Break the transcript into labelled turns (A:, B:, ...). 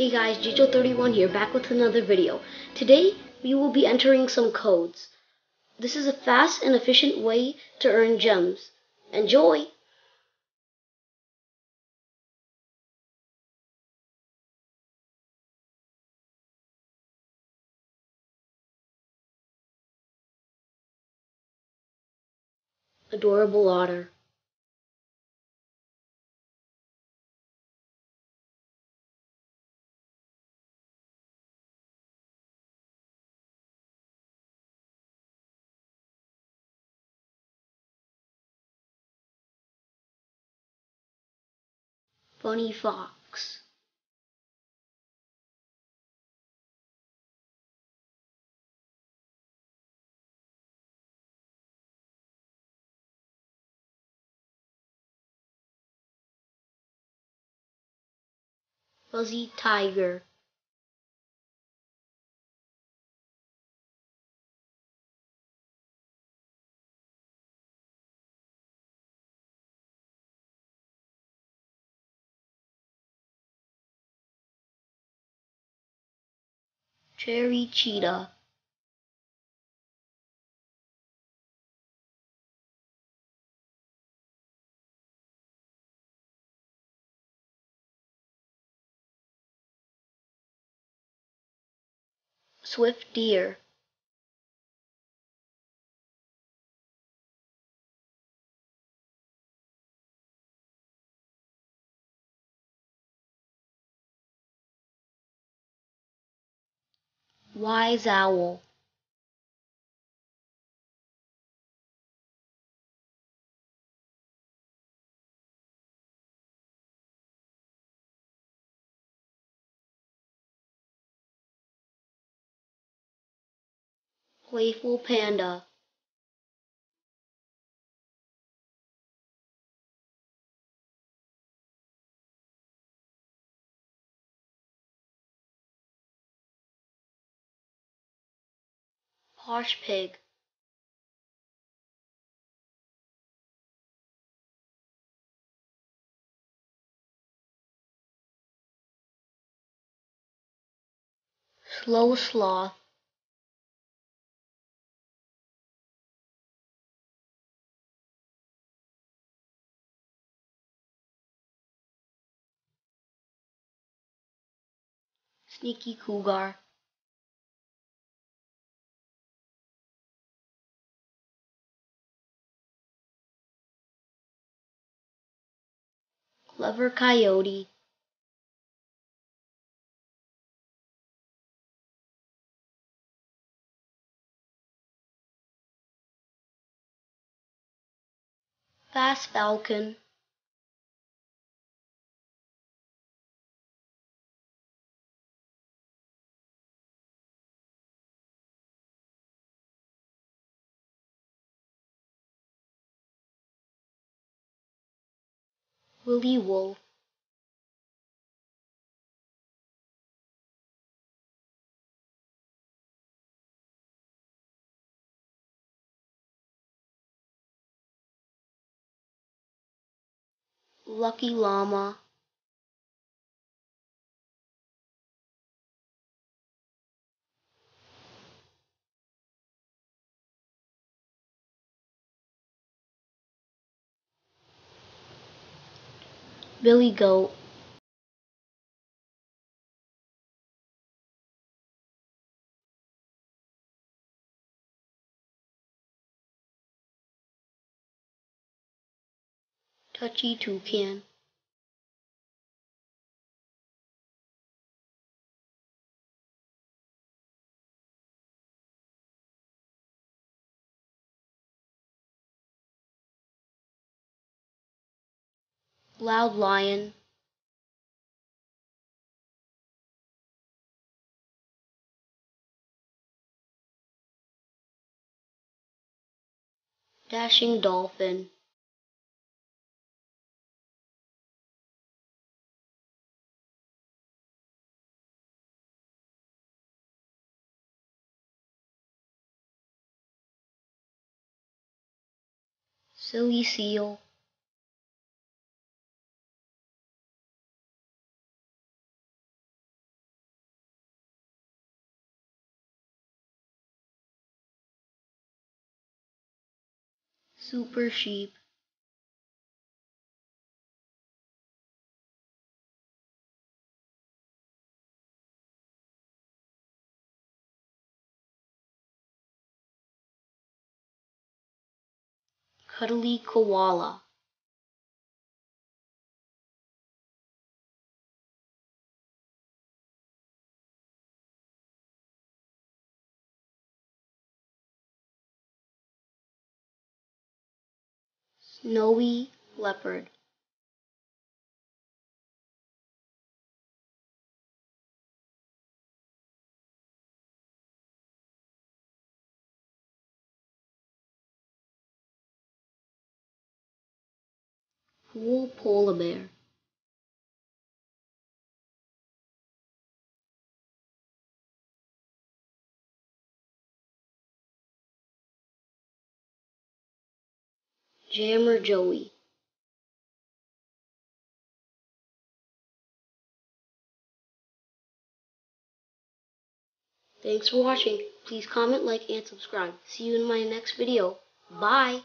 A: Hey guys, Jayjoel31 here, back with another video. Today, we will be entering some codes. This is a fast and efficient way to earn gems. Enjoy! Adorable otter. Funny Fox. Fuzzy Tiger. Cherry Cheetah. Swift Deer. Wise Owl. Playful Panda. Posh Pig. Slow Sloth. Sneaky Cougar. Clever Coyote. Fast Falcon. Willy Wolf. Lucky Llama. Billy Goat. Touchy Toucan. Loud Lion. Dashing Dolphin. Silly Seal. Super Sheep, Cuddly Koala, Snowy Leopard, Pool Polar Bear, Jammer Joey, Thanks for watching. Please comment, like, and subscribe. See you in my next video. Bye!